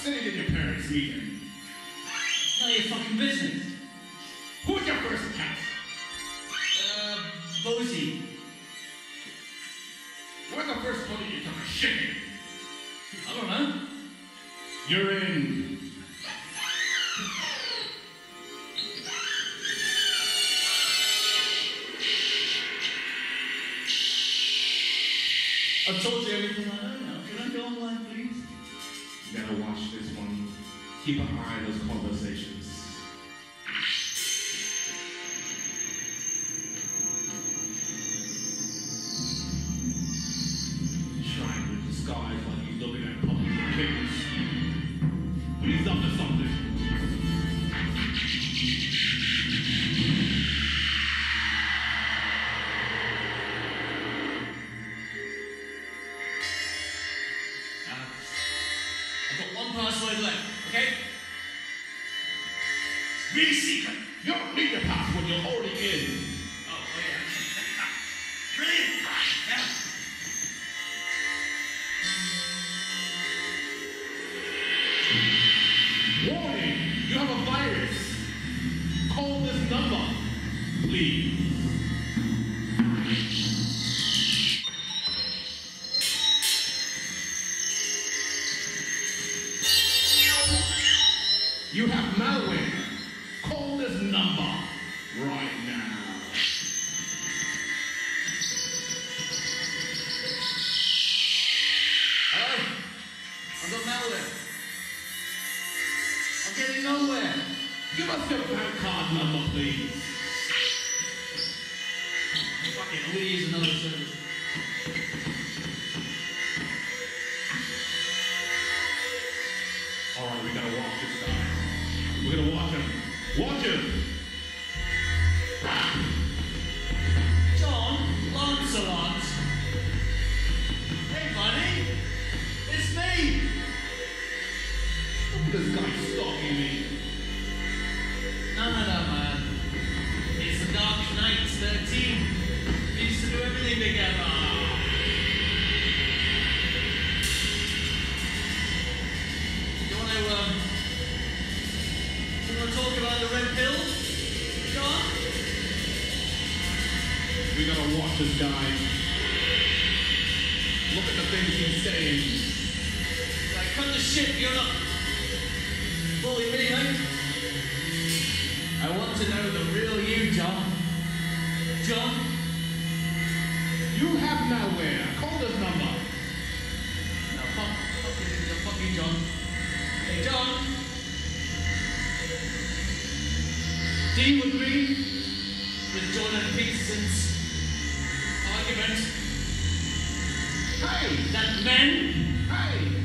City did your parents meet in? It's not your fucking business. Who was your first account? Uh, Bosie. Where's the first toilet you took a shit in? I don't know. You're in. This one. Keep an eye on those conversations. Password left, okay? Really secret. You don't need your password. You're already in. Oh, oh yeah. Brilliant! Yeah. Warning! You have a virus. Call this number, please. Nowhere. Give us your bank card number, please. Fuck it, I'm gonna use another service. All right, we gotta watch this guy. We're gonna watch him. Watch him. We gotta watch this guy. Look at the things he's saying. Like, cut the shit, you're not bully me, eh? I want to know the real you, John. John? You have malware. Call this number. No, fuck, fuck you, fuck you, John. Hey, John. Do you agree with Jordan Peterson's argument Hey! that men... Hey!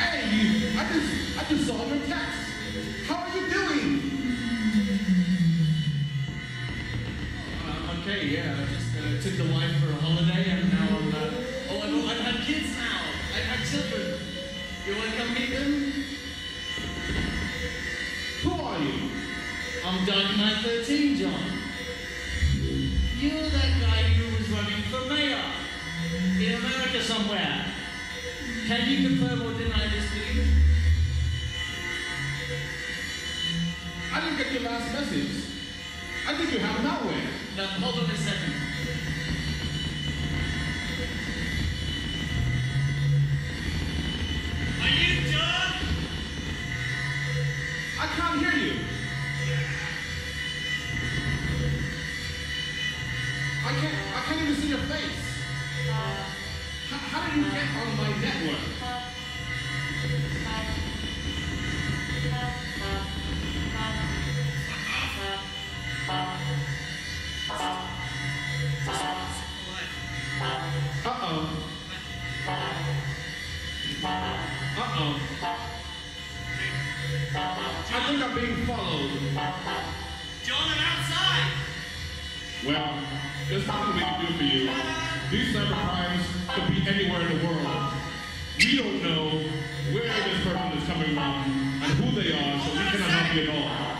Hey, you! I just, I just saw your text. How are you doing? Uh, okay, yeah, I just uh, took the wife for a holiday and now I'm, uh, oh, I've, I've had kids now. I've had children. You want to come meet them? Who are you? I'm Darknight13, John. You're that guy in America somewhere. Can you confirm or deny this belief? I didn't get your last message. I think you have malware Now, hold on a second. Are you John? I can't hear you. I can't, I can't even see your face. Oh. How do you get on my network? Uh-oh. Uh-oh. I think I'm being followed. Gentlemen, outside! Well, there's nothing we can do for you. These cybercrimes could be anywhere in the world. We don't know where this person is coming from and who they are, so we cannot help you at all.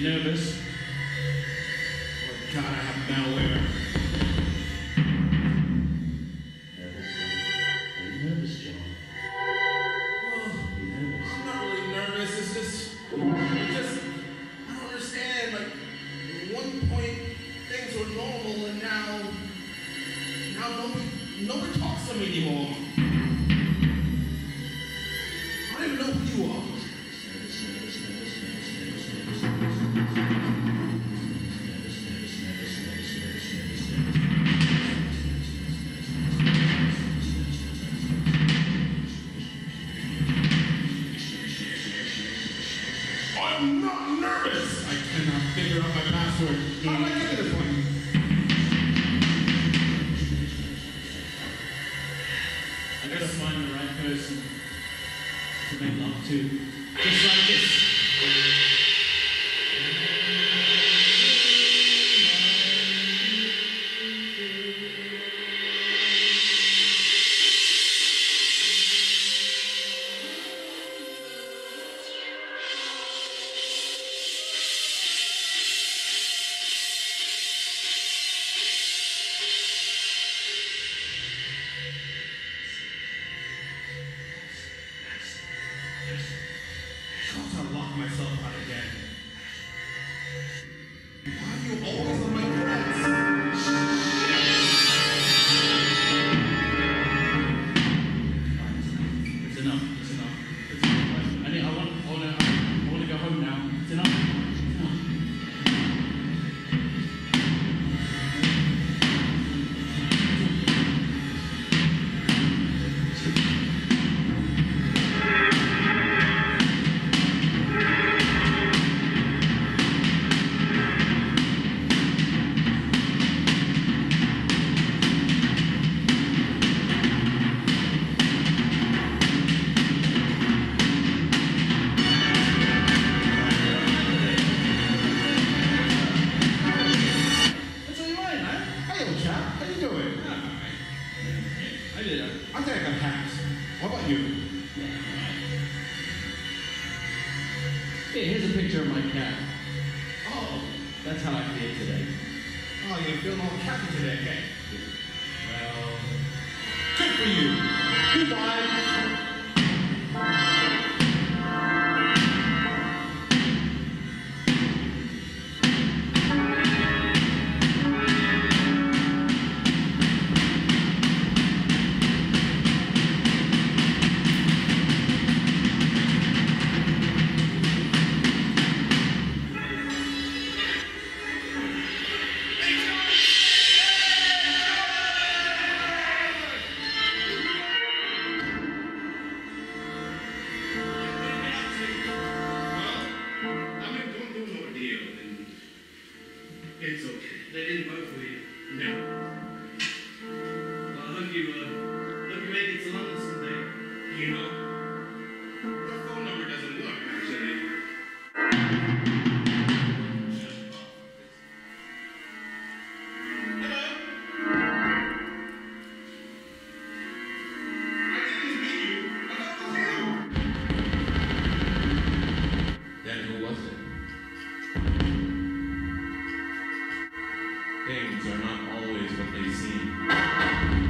nervous or kind of have of nowhere. find the right person to make love to. Just like this. That's how I feel today. Oh, you feel all happy today, okay? Well, good for you. Goodbye. things are not always what they seem.